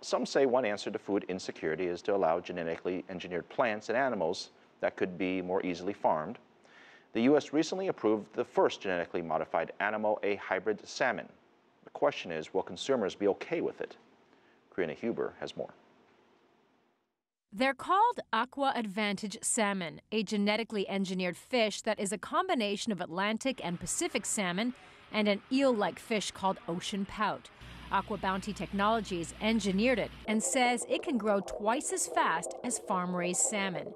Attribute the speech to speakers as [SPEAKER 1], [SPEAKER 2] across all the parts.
[SPEAKER 1] Some say one answer to food insecurity is to allow genetically engineered plants and animals that could be more easily farmed. The U.S. recently approved the first genetically modified animal, a hybrid salmon. The question is, will consumers be okay with it? Karina Huber has more.
[SPEAKER 2] They're called AquAdvantage salmon, a genetically engineered fish that is a combination of Atlantic and Pacific salmon and an eel like fish called ocean pout. AquaBounty Technologies engineered it and says it can grow twice as fast as farm raised salmon.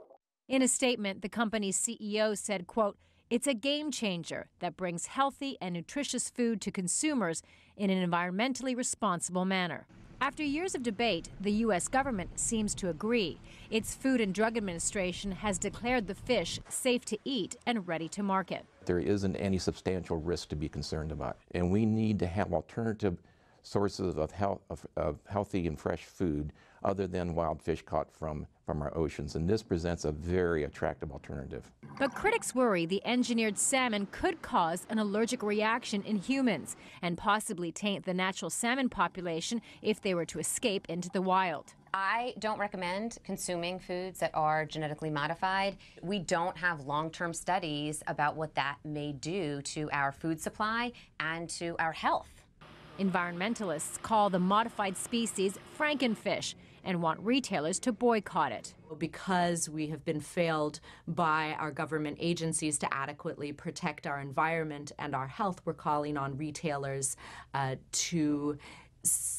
[SPEAKER 2] In a statement, the company's CEO said, quote, it's a game changer that brings healthy and nutritious food to consumers in an environmentally responsible manner. After years of debate, the U.S. government seems to agree. Its Food and Drug Administration has declared the fish safe to eat and ready to market.
[SPEAKER 3] There isn't any substantial risk to be concerned about, and we need to have alternative sources of, health, of, of, healthy and fresh food other than wild fish caught from, from our oceans. And this presents a very attractive alternative.
[SPEAKER 2] But critics worry the engineered salmon could cause an allergic reaction in humans and possibly taint the natural salmon population if they were to escape into the wild.
[SPEAKER 4] I don't recommend consuming foods that are genetically modified. We don't have long term studies about what that may do to our food supply and to our health.
[SPEAKER 2] Environmentalists call the modified species frankenfish and want retailers to boycott it.
[SPEAKER 5] Because we have been failed by our government agencies to adequately protect our environment and our health, we're calling on retailers uh, to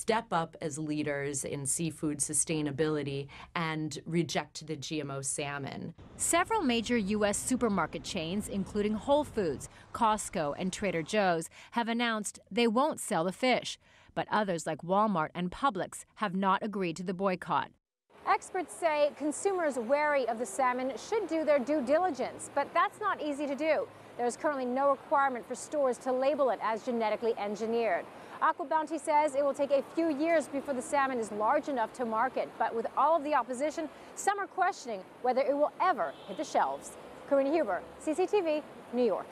[SPEAKER 5] step up as leaders in seafood sustainability and reject the GMO salmon.
[SPEAKER 2] Several major U.S. supermarket chains, including Whole Foods, Costco, and Trader Joe's, have announced they won't sell the fish. But others like Walmart and Publix have not agreed to the boycott.
[SPEAKER 6] Experts say consumers wary of the salmon should do their due diligence, but that's not easy to do. There's currently no requirement for stores to label it as genetically engineered. AquaBounty says it will take a few years before the salmon is large enough to market, but with all of the opposition, some are questioning whether it will ever hit the shelves. Karina Huber, CCTV, New York.